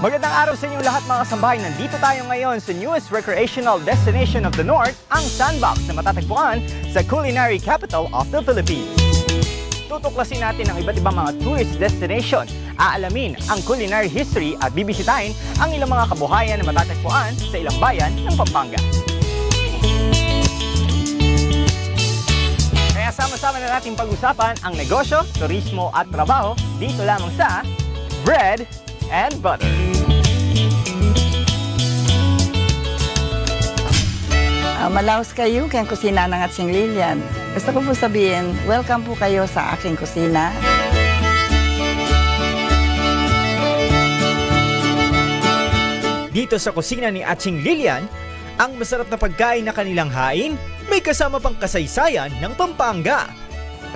Magandang araw sa inyong lahat mga kasambahay. Nandito tayo ngayon sa newest recreational destination of the North, ang Sandbox na matatagpuan sa culinary capital of the Philippines. Tutuklasin natin ang iba't ibang mga tourist destination, aalamin ang culinary history at bibisitahin ang ilang mga kabuhayan na matatagpuan sa ilang bayan ng Pampanga. Kaya sama-sama na natin pag-usapan ang negosyo, turismo at trabaho dito lamang sa Bread and Butter. Uh, malaos kayo kayong kusina ng Atsing Lilian. Gusto ko po sabihin, welcome po kayo sa aking kusina. Dito sa kusina ni Aching Lilian, ang masarap na pagkain na kanilang hain may kasama pang kasaysayan ng Pampanga.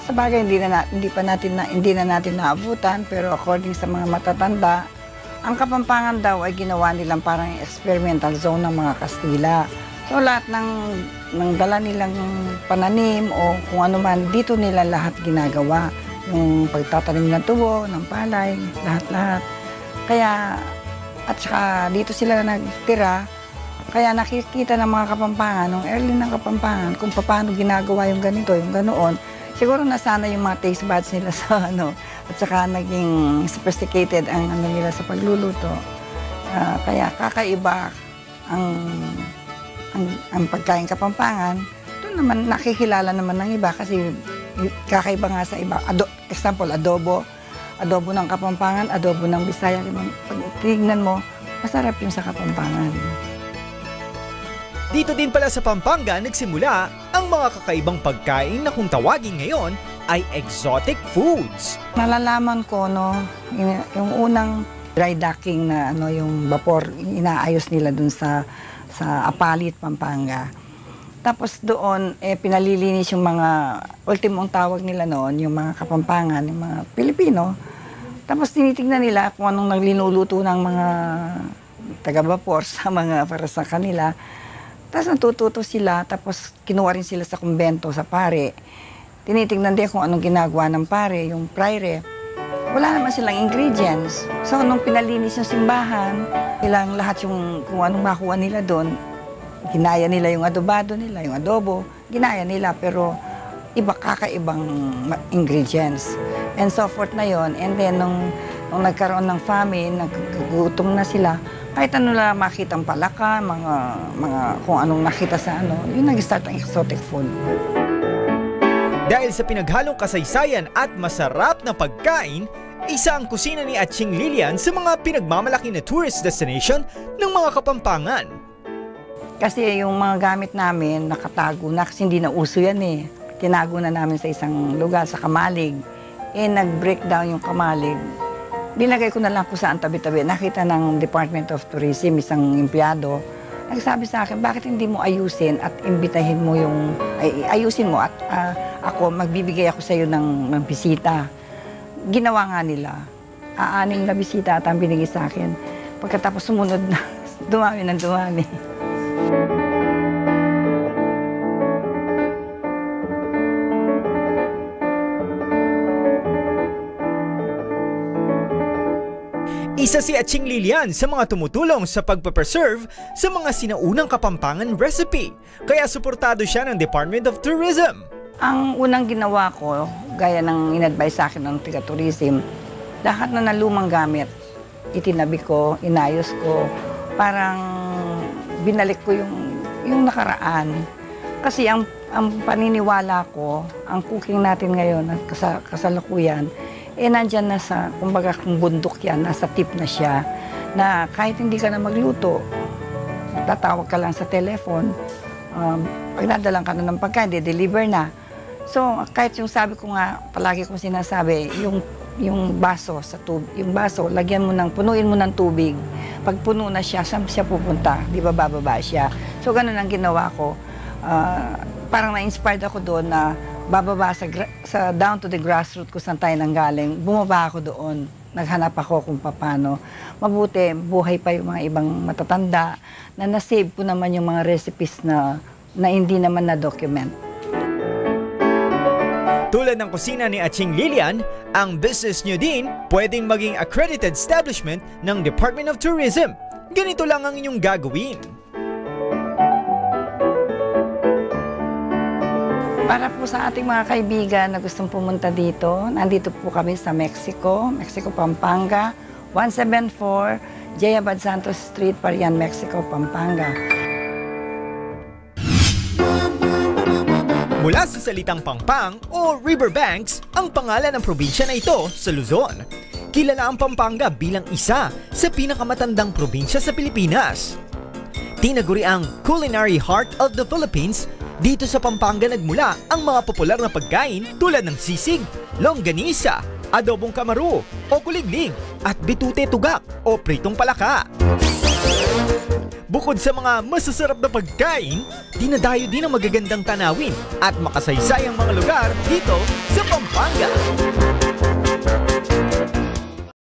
Sa bagay, hindi, na, na- hindi pa natin na, hindi na natin naabutan, pero according sa mga matatanda, ang Kapampangan daw ay ginawa nilang parang experimental zone ng mga Kastila. So lahat ng, ng dala nilang pananim o kung ano man, dito nila lahat ginagawa. Yung pagtatanim ng tubo, ng palay, lahat-lahat. Kaya, at saka dito sila nagtira, kaya nakikita ng mga kapampangan, nung early ng kapampangan, kung paano ginagawa yung ganito, yung ganoon, siguro nasana yung mga taste buds nila sa ano, at saka naging sophisticated ang ano nila sa pagluluto. Ah, kaya kakaiba ang, ang, ang pagkain kapampangan. Doon naman nakikilala naman ng iba kasi kakaiba nga sa iba. Ado, example, adobo. Adobo ng kapampangan, adobo ng Bisaya. Pag tignan mo, masarap yung sa kapampangan. Dito din pala sa Pampanga nagsimula ang mga kakaibang pagkain na kung tawagin ngayon ay exotic foods. Nalalaman ko no, yung unang dry docking na ano yung vapor inaayos nila dun sa sa Apalit, Pampanga. Tapos doon eh pinalilinis yung mga ultimong tawag nila noon, yung mga kapampangan, yung mga Pilipino. Tapos tinitingnan nila kung anong naglinuluto ng mga taga-vapor sa mga para sa kanila. Tapos natututo sila, tapos kinuha rin sila sa kumbento, sa pare. Tinitingnan din kung anong ginagawa ng pare, yung prire. Wala naman silang ingredients. So, nung pinalinis yung simbahan, ilang lahat yung kung anong makuha nila doon, ginaya nila yung adobado nila, yung adobo, ginaya nila, pero iba kakaibang ingredients. And so forth na yon. And then, nung, nung nagkaroon ng famine, naggutom na sila, kahit ano lang makitang palaka, mga, mga kung anong nakita sa ano, yun nag-start ang exotic food. Dahil sa pinaghalong kasaysayan at masarap na pagkain, isa ang kusina ni Aching Lilian sa mga pinagmamalaki na tourist destination ng mga Kapampangan. Kasi yung mga gamit namin, nakatago na kasi hindi na uso yan eh. Tinago na namin sa isang lugar, sa Kamalig. Eh, nag-breakdown yung Kamalig. Dinagay ko na lang kung saan tabi-tabi. Nakita ng Department of Tourism, isang empleyado, nagsabi sa akin, bakit hindi mo ayusin at imbitahin mo yung, ay, ayusin mo at ah, ako, magbibigay ako sa iyo ng, ng bisita. Ginawa nga nila. Aaning na bisita at ang binigay sa akin. Pagkatapos sumunod na, dumami ng dumami. Isa si Aching Lilian sa mga tumutulong sa pagpapreserve sa mga sinaunang Kapampangan recipe. Kaya suportado siya ng Department of Tourism. Ang unang ginawa ko, gaya ng in-advise sa akin ng tiga-tourism, lahat na nalumang gamit, itinabi ko, inayos ko, parang binalik ko yung, yung nakaraan. Kasi ang, ang paniniwala ko, ang cooking natin ngayon at kasa, kasalukuyan, eh nandyan na sa, kumbaga kung bundok yan, nasa tip na siya, na kahit hindi ka na magluto, tatawag ka lang sa telephone, um, pagdadalang ka na ng pagkain, de-deliver na. So, kahit yung sabi ko nga, palagi kong sinasabi, yung yung baso sa tubig, yung baso, lagyan mo ng, punuin mo ng tubig. Pag puno na siya, saan siya pupunta? Di ba bababa siya? So, ganun ang ginawa ko. Ah, parang na-inspired ako doon na bababa sa, sa down to the grassroots kung saan tayo nanggaling. Bumaba ako doon. Naghanap ako kung paano. Mabuti, buhay pa yung mga ibang matatanda na nasave ko naman yung mga recipes na, na hindi naman na-document. Tulad ng kusina ni Aching Lilian, Ang business nyo din pwedeng maging accredited establishment ng Department of Tourism. Ganito lang ang inyong gagawin. Para po sa ating mga kaibigan na gustong pumunta dito, nandito po kami sa Mexico, Mexico, Pampanga, 174 Jayabad Santos Street, Parian, Mexico, Pampanga. Mula sa salitang Pangpang o Riverbanks, ang pangalan ng probinsya na ito sa Luzon. Kilala ang Pampanga bilang isa sa pinakamatandang probinsya sa Pilipinas. Tinaguri ang culinary heart of the Philippines, dito sa Pampanga nagmula ang mga popular na pagkain tulad ng sisig, longganisa, adobong kamaru o kuliglig at bitute tugak o pritong palaka. Bukod sa mga masasarap na pagkain, dinadayo din ang magagandang tanawin at makasaysayang mga lugar dito sa Pampanga.